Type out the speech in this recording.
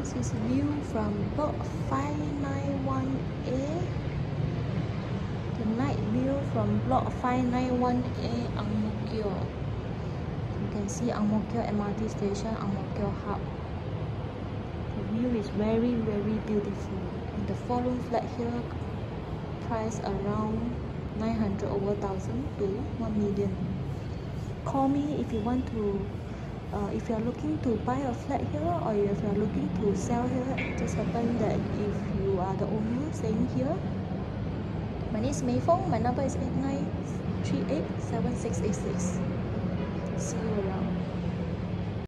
This is view from block 591A. The night view from block 591A Ang Mo Kio. You can see Ang Mo Kio MRT station, Ang Mo Kio Hub. The view is very very beautiful. And the four room flat here price around 900 over 1000 to 1 million. Call me if you want to uh, if you are looking to buy a flat here or if you are looking to sell here, it just happen that if you are the owner staying here, my name is Mei Foong, my number is 89387686. See you around.